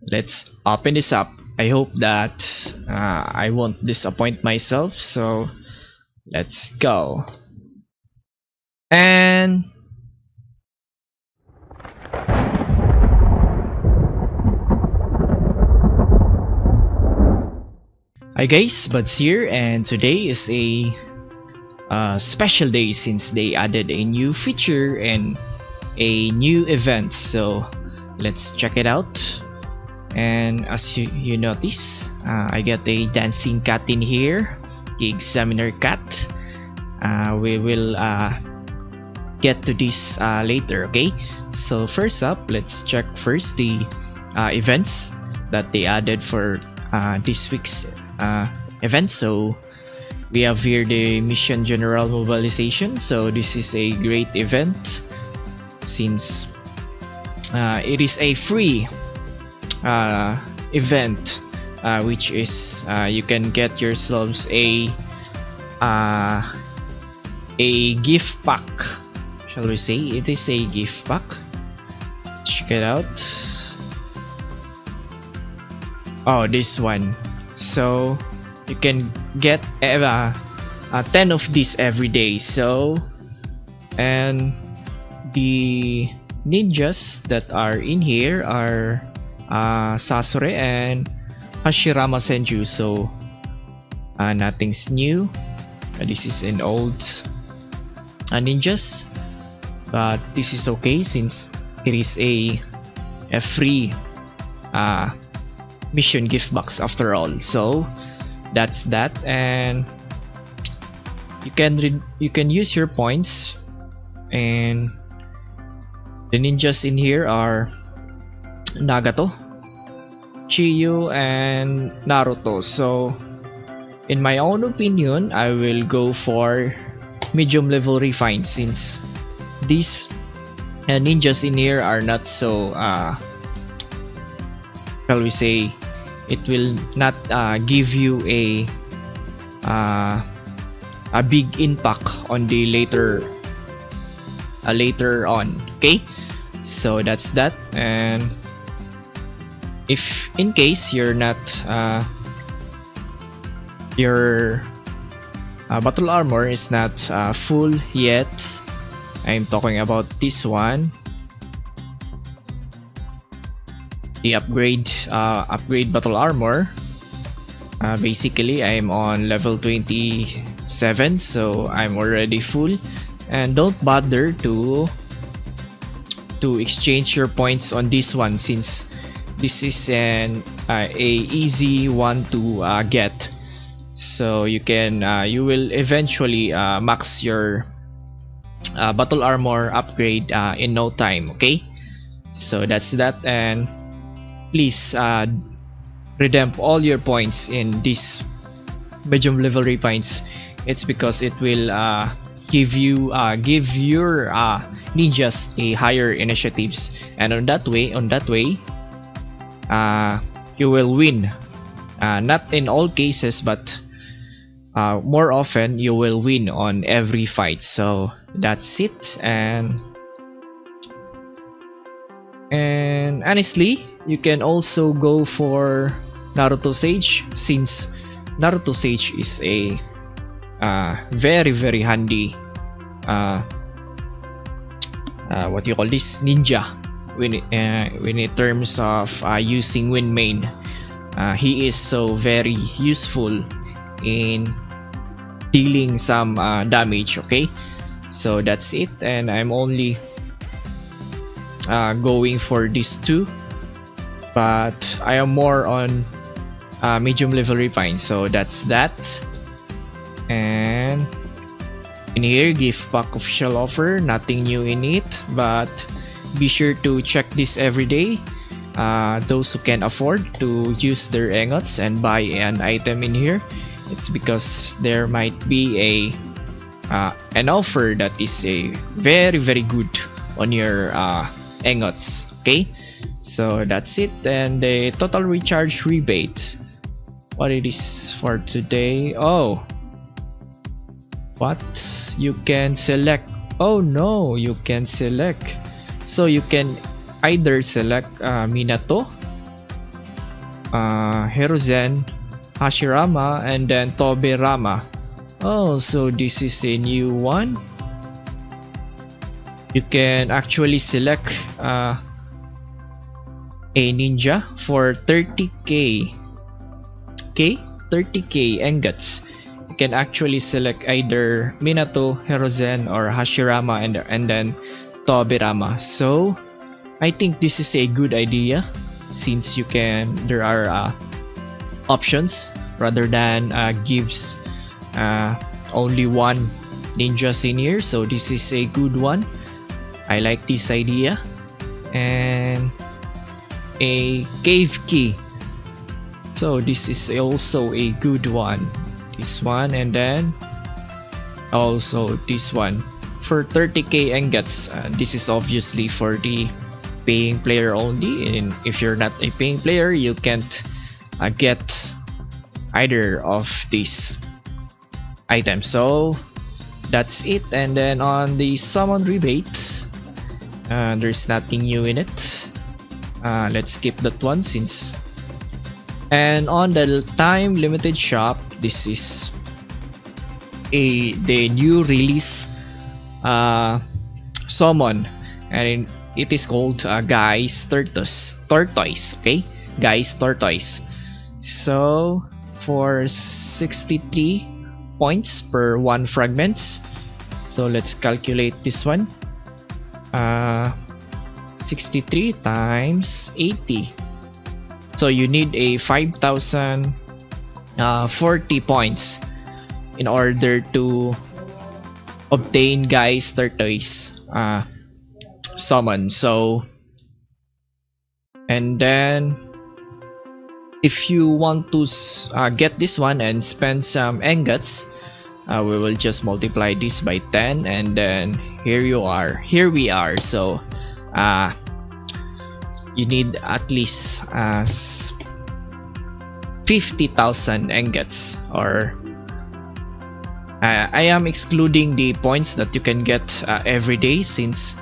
let's open this up. I hope that uh, I won't disappoint myself so let's go. And Hi guys, Budz here and today is a uh, special day since they added a new feature and a new event so let's check it out and as you, you notice uh, I got a dancing cat in here the examiner cat. Uh, we will uh, get to this uh, later okay? So first up let's check first the uh, events that they added for uh, this week's event. So we have here the mission general mobilization. So this is a great event since it is a free uh, event uh, which is uh, you can get yourselves a uh, a gift pack. Shall we say it is a gift pack. Check it out. Oh this one. So you can get uh, uh, 10 of these every day. So and the ninjas that are in here are uh, Sasori and Hashirama Senju. So uh, nothing's new. Uh, this is an old uh, ninjas. But this is okay since it is a a free uh, mission gift box after all. So that's that. And you can you can use your points. And the ninjas in here are Nagato, Chiyo, and Naruto. So, in my own opinion, I will go for medium level refine since these uh, ninjas in here are not so, uh, shall we say, it will not uh, give you a uh, a big impact on the later uh, later on. Okay? So that's that. And if in case you're not uh, your uh, battle armor is not uh, full yet I'm talking about this one. The upgrade uh, upgrade battle armor. Uh, basically I'm on level 27 so I'm already full. And don't bother to to exchange your points on this one since this is an uh, a easy one to uh, get. So you can uh, you will eventually uh, max your uh, battle armor upgrade uh, in no time okay? So that's that and please redeem all your points in this medium level refines it's because it will give you uh, give your uh, ninjas a higher initiatives. And on that way on that way uh, you will win. Uh, not in all cases but uh, more often you will win on every fight. So that's it. And and honestly you can also go for Naruto Sage since Naruto Sage is a uh, very very handy uh, uh, what do you call this? Ninja when uh, when in terms of uh, using wind main uh, he is so very useful in dealing some uh, damage okay? So that's it and I'm only uh, going for these two. But I am more on uh, medium level refine so that's that. And in here give pack official offer nothing new in it but be sure to check this every day. Uh, those who can afford to use their ingots and buy an item in here it's because there might be a uh, an offer that is a very very good on your uh, ingots okay? So that's it. And the total recharge rebate. What it is for today? Oh. What? You can select. Oh no. You can select so you can either select uh, Minato uh, Hiruzen, Hashirama, and then Tobirama. Oh, so this is a new one. You can actually select uh, a ninja for 30k. K? 30k ingots. You can actually select either Minato, Hiruzen, or Hashirama and, and then Tobirama. So, I think this is a good idea since you can there are uh, options rather than uh, gives uh, only one ninja senior. So this is a good one. I like this idea. And a cave key. So this is also a good one. This one and then also this one for 30k ingots uh, this is obviously for the paying player only. And if you're not a paying player you can't uh, get either of these items. So that's it. And then on the summon rebate uh, there's nothing new in it. Uh, let's skip that one since and on the time limited shop this is a the new release uh, summon and it is called uh, Guy's Tortoise. Tortoise, okay? Guy's Tortoise. So, for 63 points per one fragments. So, let's calculate this one. Uh, 63 times 80. So, you need a 5,040 uh, points in order to obtain Guy's Tortoise. Uh, summon so and then if you want to uh, get this one and spend some ingots uh, we will just multiply this by 10 and then here you are here we are so uh, you need at least uh, 50,000 ingots or uh, I am excluding the points that you can get uh, every day since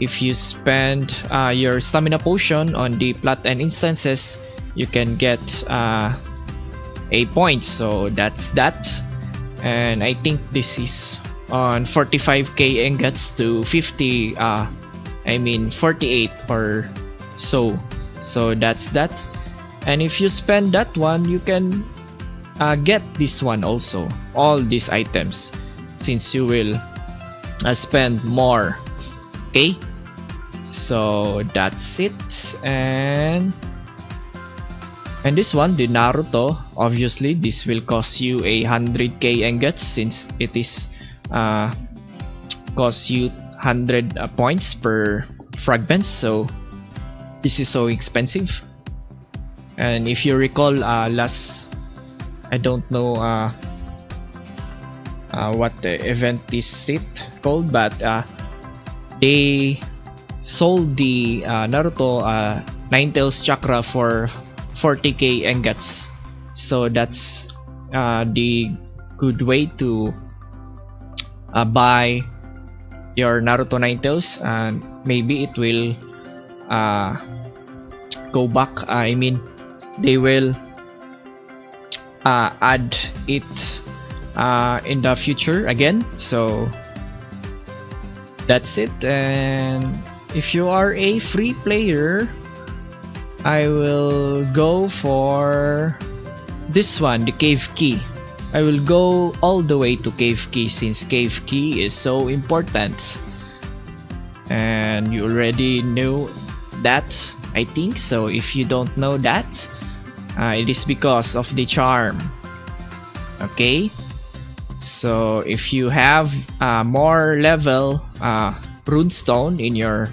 if you spend uh, your stamina potion on the plot and instances you can get uh, a point so that's that. And I think this is on 45k ingots to 50 uh, I mean 48 or so. So that's that. And if you spend that one you can uh, get this one also all these items since you will uh, spend more. Okay? So that's it. And and this one the Naruto obviously this will cost you a 100k ingots since it is uh cost you 100 uh, points per fragment so this is so expensive. And if you recall uh, last I don't know uh, uh, what the event is it called but uh, they sold the uh, Naruto uh, Nine Tails Chakra for 40k ingots. So that's uh, the good way to uh, buy your Naruto Nine Tails and maybe it will uh, go back. I mean, they will uh, add it uh, in the future again. So that's it. And if you are a free player I will go for this one the cave key. I will go all the way to cave key since cave key is so important. And you already know that I think. So if you don't know that uh, it is because of the charm okay so if you have uh, more level uh, runestone in your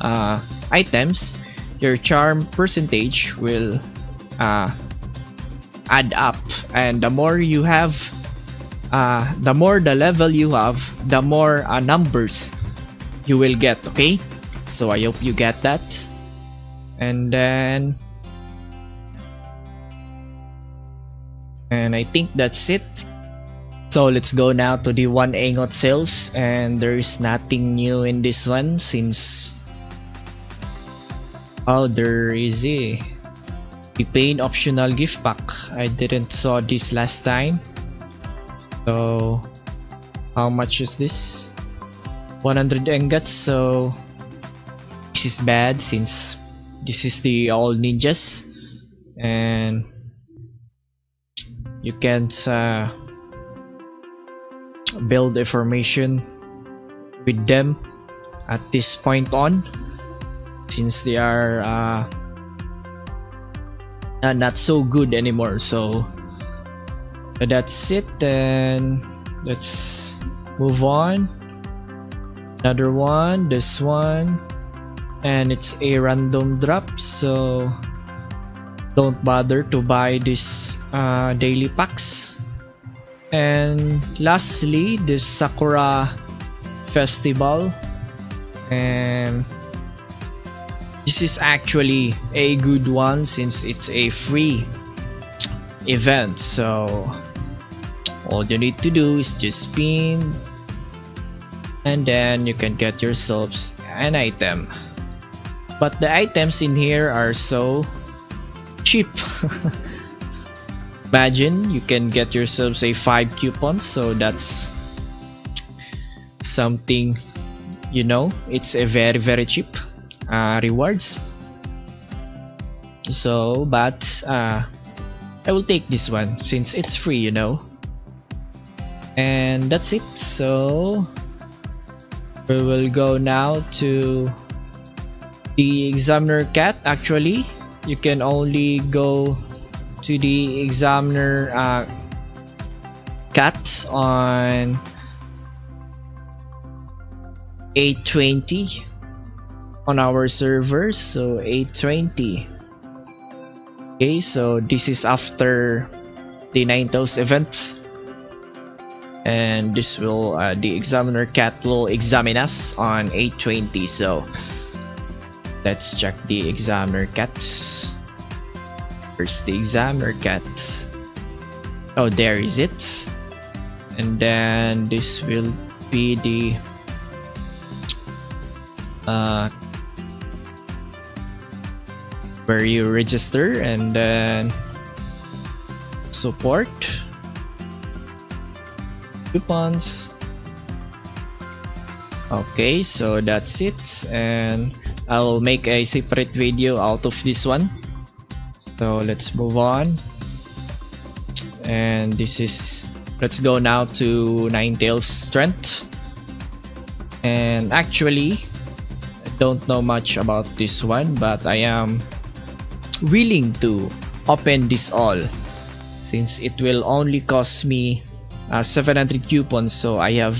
uh, items, your charm percentage will uh, add up. And the more you have, uh, the more the level you have, the more uh, numbers you will get, okay? So I hope you get that. And then... And I think that's it. So let's go now to the one ingot sales. And there is nothing new in this one since Oh, there is a the pain optional gift pack. I didn't saw this last time. So how much is this? 100 ingots so this is bad since this is the all ninjas. And you can't uh, build a formation with them at this point on since they are uh, uh, not so good anymore. So that's it then let's move on. Another one this one and it's a random drop so don't bother to buy these uh, daily packs. And lastly this sakura festival. And this is actually a good one since it's a free event. So all you need to do is just spin. And then you can get yourselves an item. But the items in here are so cheap. Imagine you can get yourselves a 5 coupons. So that's something you know it's a very very cheap uh, rewards. So but uh, I will take this one since it's free you know. And that's it. So we will go now to the examiner cat actually you can only go to the examiner uh, cat on 820 on our servers so 820 okay so this is after the Nine Tails event. And this will uh, the examiner cat will examine us on 820 so let's check the examiner cat. Where's the examiner cat. Oh there is it. And then this will be the uh, where you register and then support. Coupons. Okay so that's it. And I'll make a separate video out of this one. So let's move on. And this is let's go now to Nine Tails strength. And actually I don't know much about this one but I am willing to open this all since it will only cost me uh, 700 coupons. So I have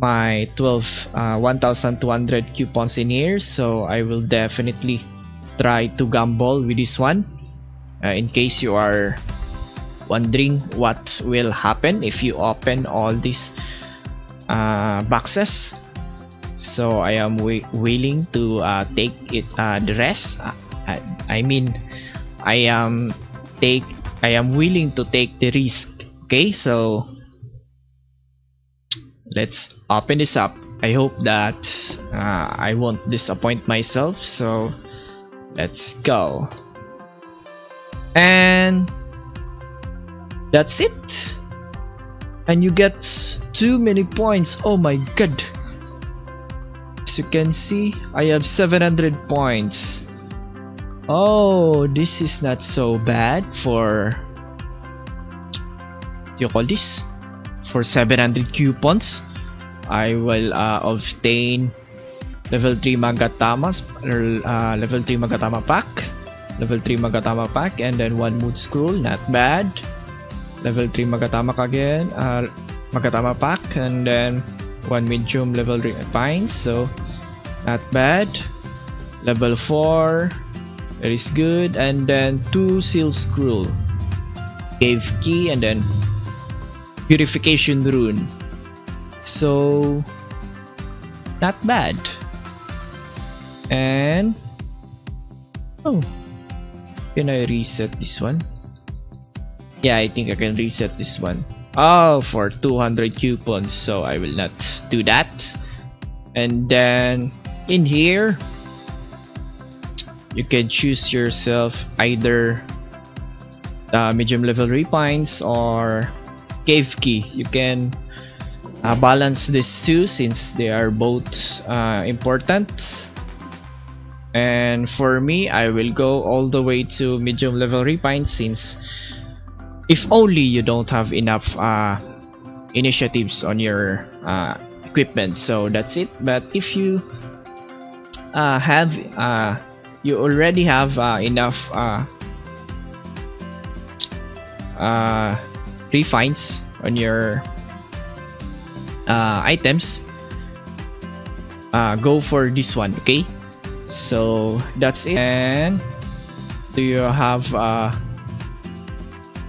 my 12 uh, 1200 coupons in here so I will definitely try to gamble with this one uh, in case you are wondering what will happen if you open all these uh, boxes. So I am willing to uh, take it uh, the rest. Uh, I, I mean I am take I am willing to take the risk. Okay so let's open this up. I hope that uh, I won't disappoint myself so let's go. And that's it. And you get too many points. Oh my god. As you can see I have 700 points. Oh this is not so bad for do you call this for 700 coupons I will uh, obtain level 3 Magatamas uh, level 3 Magatama pack level 3 Magatama pack and then one mood scroll not bad. Level 3 Magatama again uh, Magatama pack and then one medium level 3 pines so not bad. Level 4 that is good and then two seal scroll. Cave key and then purification rune. So not bad. And oh can I reset this one? Yeah I think I can reset this one. Oh for 200 coupons so I will not do that. And then in here you can choose yourself either uh, medium level refines or cave key. You can uh, balance these two since they are both uh, important. And for me I will go all the way to medium level refine since if only you don't have enough uh, initiatives on your uh, equipment. So that's it. But if you uh, have uh, you already have enough refines on your uh, items. Uh, go for this one okay? So that's it. And do you have uh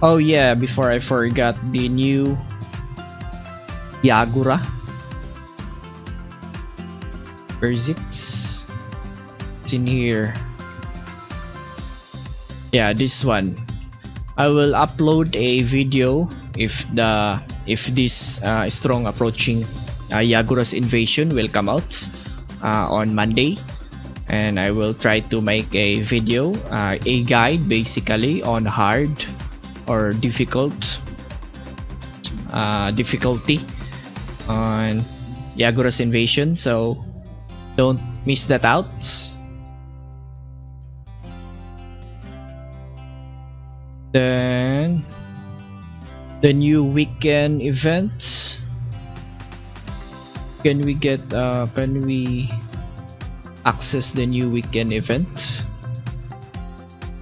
oh yeah before I forgot the new Yagura? Where is it? It's in here. Yeah this one I will upload a video if the if this uh, strong approaching uh, Yagura's invasion will come out uh, on Monday. And I will try to make a video uh, a guide basically on hard or difficult uh, difficulty on Yagura's invasion. So don't miss that out then the new weekend event can we get uh, can we access the new weekend event?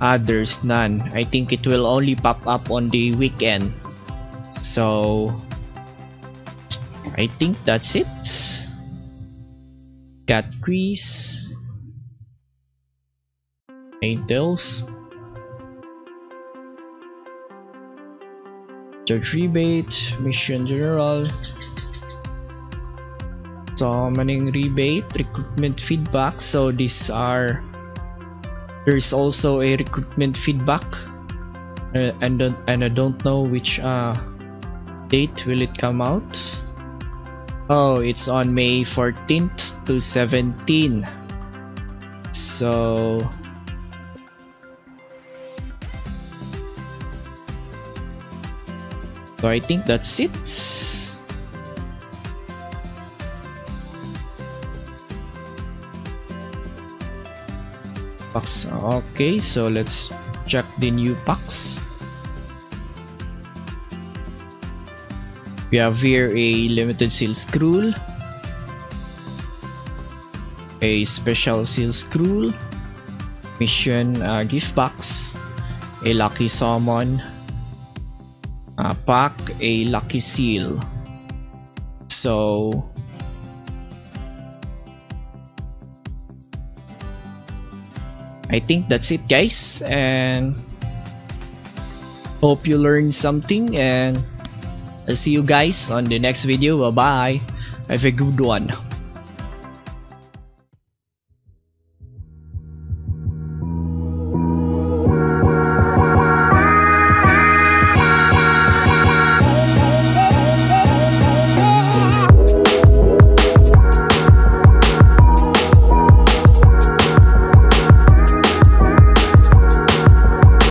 Ah there's none. I think it will only pop up on the weekend. So I think that's it. Cat quiz. Tails Judge rebate mission general. Summoning rebate recruitment feedback. So these are there's also a recruitment feedback. Uh, and and I don't know which uh, date will it come out. Oh it's on May 14th to 17 so so I think that's it. Packs okay so let's check the new packs we have here a limited seal scroll a special seal scroll mission uh, gift box a lucky summon uh, pack a lucky seal. So I think that's it guys. And hope you learned something and I'll see you guys on the next video. Bye bye have a good one